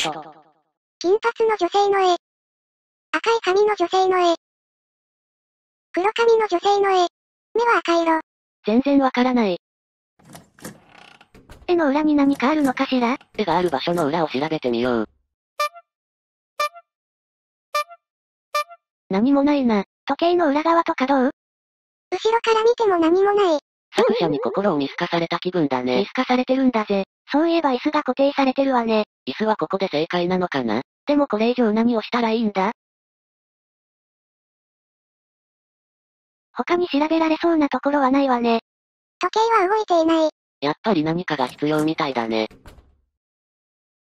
金髪の女性の絵。赤い髪の女性の絵。黒髪の女性の絵。目は赤色。全然わからない。絵の裏に何かあるのかしら？絵がある場所の裏を調べてみよう。何もないな。時計の裏側とかどう？後ろから見ても何もない。作者に心を見透かされた気分だ見ね。透かされてるんだぜ。そういえば椅子が固定されてるわね。椅子はここで正解なのかな？でもこれ以上何をしたらいいんだ？他に調べられそうなところはないわね。時計は動いていない。やっぱり何かが必要みたいだね。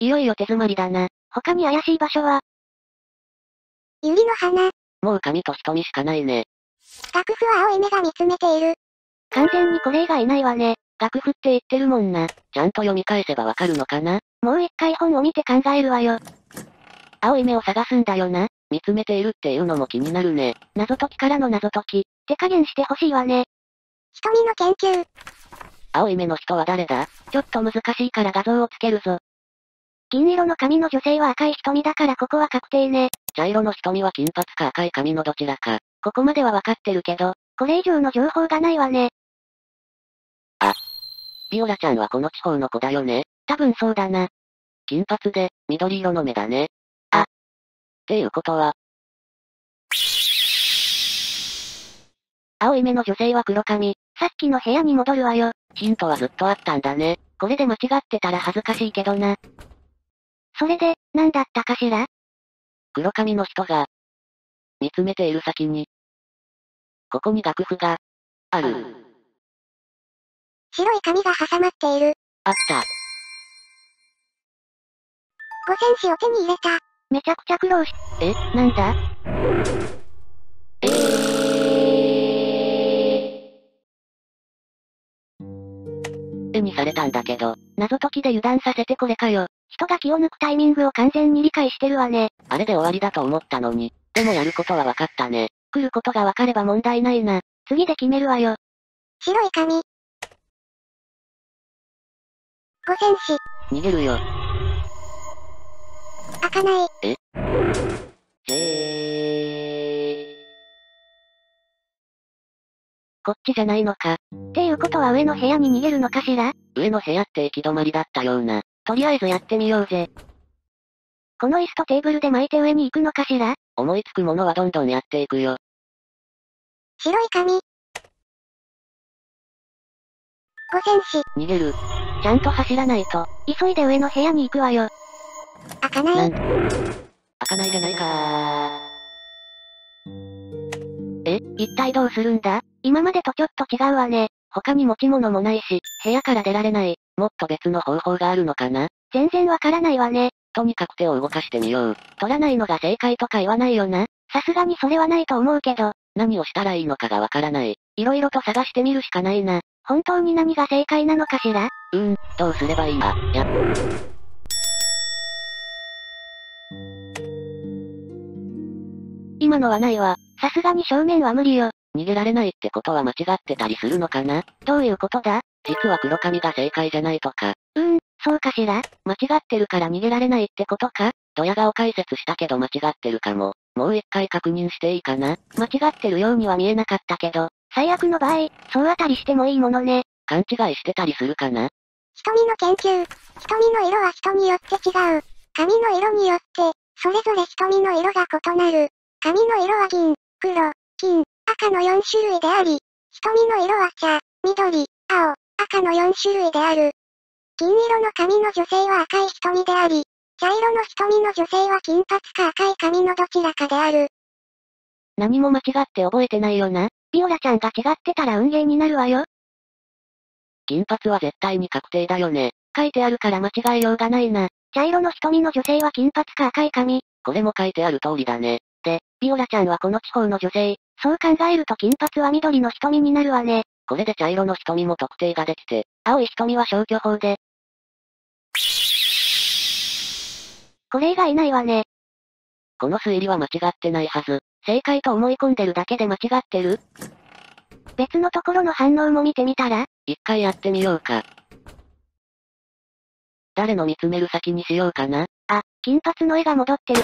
いよいよ手詰まりだな。他に怪しい場所は、百合の花。もう髪と瞳しかないね。楽譜は青い目が見つめている。完全にこれ以外ないわね。楽譜って言ってるもんな。ちゃんと読み返せばわかるのかな？もう一回本を見て考えるわよ。青い目を探すんだよな。見つめているっていうのも気になるね。謎解きからの謎解き。手加減してほしいわね。瞳の研究。青い目の人は誰だ？ちょっと難しいから画像をつけるぞ。銀色の髪の女性は赤い瞳だからここは確定ね。茶色の瞳は金髪か赤い髪のどちらか。ここまではわかってるけど、これ以上の情報がないわね。ビオラちゃんはこの地方の子だよね？多分そうだな。金髪で、緑色の目だね。あっていうことは、青い目の女性は黒髪。さっきの部屋に戻るわよ。ヒントはずっとあったんだね。これで間違ってたら恥ずかしいけどな。それで、何だったかしら？黒髪の人が、見つめている先に、ここに楽譜が、ある。白い紙が挟まっている。あった。五線紙を手に入れた。めちゃくちゃ苦労し、えなんだ？絵にされたんだけど、謎解きで油断させてこれかよ。人が気を抜くタイミングを完全に理解してるわね。あれで終わりだと思ったのに。でもやることは分かったね。来ることがわかれば問題ないな。次で決めるわよ。白い紙。五線紙。逃げるよ。開かない。じー。こっちじゃないのか。っていうことは上の部屋に逃げるのかしら？上の部屋って行き止まりだったような。とりあえずやってみようぜ。この椅子とテーブルで巻いて上に行くのかしら？思いつくものはどんどんやっていくよ。白い紙。五線紙。逃げる。ちゃんと走らないと。急いで上の部屋に行くわよ。開かな。ないん？開かないじゃないかえ、一体どうするんだ？今までとちょっと違うわね。他に持ち物もないし、部屋から出られない。もっと別の方法があるのかな？全然わからないわね。とにかく手を動かしてみよう。取らないのが正解とか言わないよな。さすがにそれはないと思うけど、何をしたらいいのかがわからない。いろいろと探してみるしかないな。本当に何が正解なのかしら？うーん、どうすればいいあ、や、今のはないわ。さすがに正面は無理よ。逃げられないってことは間違ってたりするのかな？どういうことだ？実は黒髪が正解じゃないとか。うーん、そうかしら？間違ってるから逃げられないってことか？ドヤ顔解説したけど間違ってるかも。もう一回確認していいかな？間違ってるようには見えなかったけど、最悪の場合、そうあたりしてもいいものね。勘違いしてたりするかな？瞳の研究。瞳の色は人によって違う。髪の色によって、それぞれ瞳の色が異なる。髪の色は銀、黒、金、赤の4種類であり、瞳の色は茶、緑、青、赤の4種類である。金色の髪の女性は赤い瞳であり、茶色の瞳の女性は金髪か赤い髪のどちらかである。何も間違って覚えてないよな。ビオラちゃんが違ってたら運ゲーになるわよ。金髪は絶対に確定だよね。書いてあるから間違えようがないな。茶色の瞳の女性は金髪か赤い髪。これも書いてある通りだね。で、ビオラちゃんはこの地方の女性。そう考えると金髪は緑の瞳になるわね。これで茶色の瞳も特定ができて、青い瞳は消去法で。これ以外ないわね。この推理は間違ってないはず。正解と思い込んでるだけで間違ってる別のところの反応も見てみたら？一回やってみようか。誰の見つめる先にしようかな？あ、金髪の絵が戻ってる。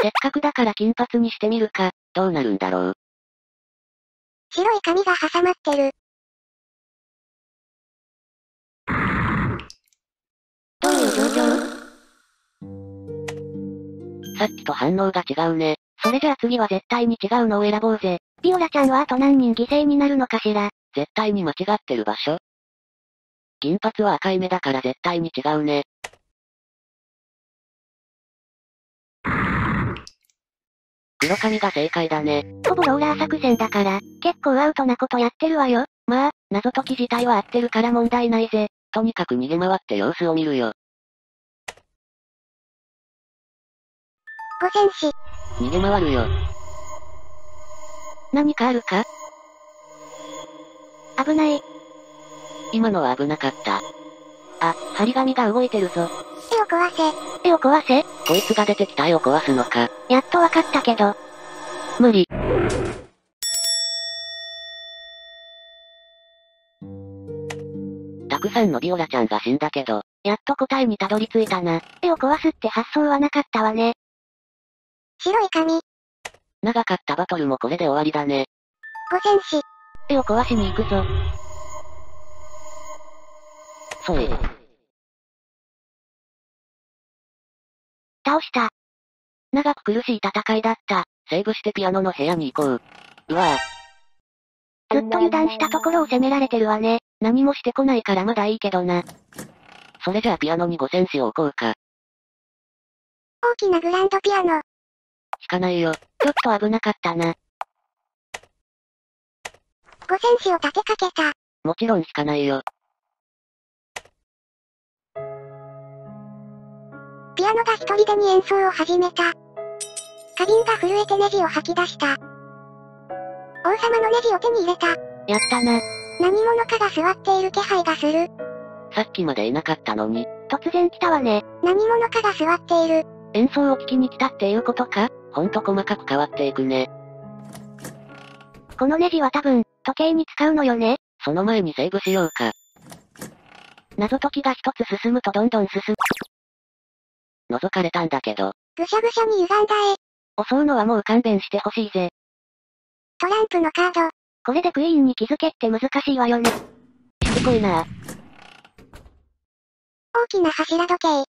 せっかくだから金髪にしてみるか。どうなるんだろう？白い髪が挟まってる。どういう状況？さっきと反応が違うね。それじゃあ次は絶対に違うのを選ぼうぜ。ピオラちゃんはあと何人犠牲になるのかしら？絶対に間違ってる場所？銀髪は赤い目だから絶対に違うね。黒髪が正解だね。ほぼローラー作戦だから、結構アウトなことやってるわよ。まあ、謎解き自体は合ってるから問題ないぜ。とにかく逃げ回って様子を見るよ。五戦士。逃げ回るよ。何かあるか？危ない。今のは危なかった。あ、張り紙が動いてるぞ。絵を壊せ。絵を壊せ？こいつが出てきた絵を壊すのか。やっとわかったけど。無理。たくさんのビオラちゃんが死んだけど、やっと答えにたどり着いたな。絵を壊すって発想はなかったわね。白い髪。長かったバトルもこれで終わりだね。五戦士。絵を壊しに行くぞ。そい。倒した。長く苦しい戦いだった。セーブしてピアノの部屋に行こう。うわぁ、ずっと油断したところを責められてるわね。何もしてこないからまだいいけどな。それじゃあピアノに五戦士を置こうか。大きなグランドピアノ。弾かないよ。ちょっと危なかったな。五戦士を立てかけた。もちろん弾かないよ。ピアノが一人でに演奏を始めた。花瓶が震えてネジを吐き出した。王様のネジを手に入れた。やったな。何者かが座っている気配がする。さっきまでいなかったのに、突然来たわね。何者かが座っている。演奏を聞きに来たっていうことか？ほんと細かく変わっていくね。このネジは多分、時計に使うのよね？その前にセーブしようか。謎解きが一つ進むとどんどん進む。覗かれたんだけど、ぐしゃぐしゃに歪んだ絵。襲うのはもう勘弁してほしいぜ。トランプのカード。これでクイーンに気づけって難しいわよね。しつこいなぁ。大きな柱時計。ネ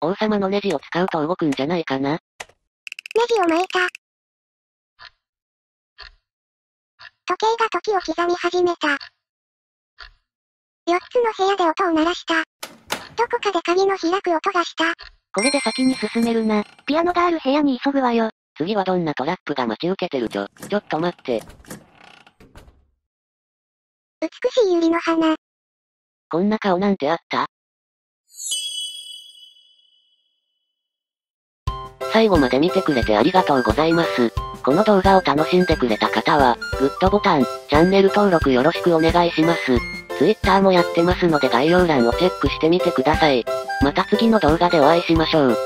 王様のネジを使うと動くんじゃないかなジを巻いた。時計が時を刻み始めた。四つの部屋で音を鳴らした。どこかで鍵の開く音がした。これで先に進めるな。ピアノがある部屋に急ぐわよ。次はどんなトラップが待ち受けてるちょ。ちょっと待って。美しい百合の花。こんな顔なんてあった？最後まで見てくれてありがとうございます。この動画を楽しんでくれた方は、グッドボタン、チャンネル登録よろしくお願いします。Twitter もやってますので概要欄をチェックしてみてください。また次の動画でお会いしましょう。